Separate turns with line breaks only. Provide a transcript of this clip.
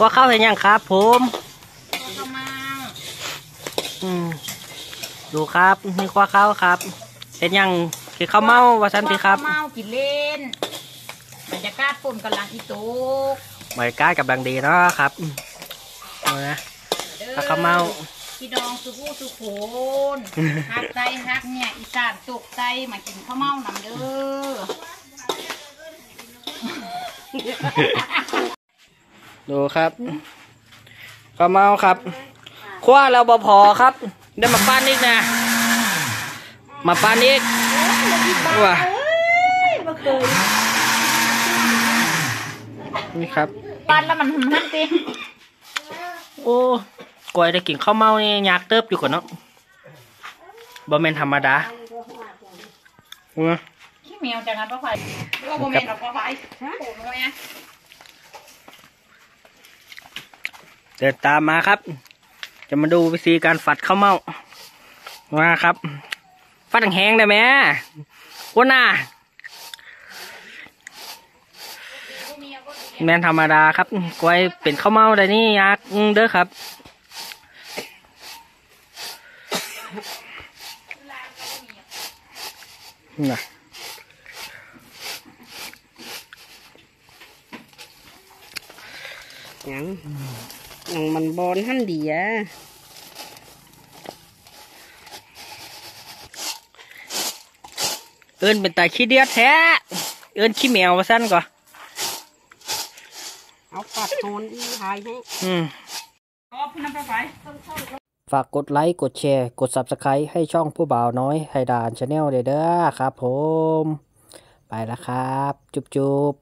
ว่าเข้าเห็นยังครับ ผม
ข้าวเมา
อืมดูครับนี่คว้าเข้าครับเป็นยังคือข้าวเมาว่าสันติครับ
ข้าวเมากินเล่นบรรยากาศฝนกำลังอีโตก
บรรยากาศกับดังดีเนาะครับเอานะ
เด้อ
ถ้าข้าวเมา
พี่น้องสุกูสุโขนฮักใจฮักเนี่ยอีสานตกใจมากินข้าวเมานำเด้อ
ดูครับข้าวเมาครับ คว้าเราบพอครับ ได้มาปั้นอีกนะ มาปั้นอีกว้านี่ครับ
ปั้นแล้วมันหันติ
โอ้กวยได้กินข้าวเมานี่ยากเติบอยู่ก่อนเนาะบ่แม่นธรรมดาเว้ย
ขี้เหมียวจังงั้นป้าไผ่ก็บ่แม่นดอกป้าไผ่โอ้โหเนี่ย
เดินตามมาครับ จะมาดูวิธีการฝัดข้าวเมามาครับฟัดแห้งได้ไหมวันน่ะแม่นธรรมดาครับกล้วยเป็นข้าวเมาได้นี่ยากเด้อครับน่ะ
ยัง หยังมันบอนหันดีอะ
เอินเป็นตาขี้เดียดแท้ เอินขี้แมวมาสั้นก่อน
เอาปัดโทนอีหายให้
อืม
ก็พูดน้ำป้าไผ่
ฝากกดไลค์ กดแชร์ กด Subscribe ให้ช่องผู้บ่าวน้อยไฮดานชาแนลเด้อครับผม ไปแล้วครับ จุ๊บจุ๊บ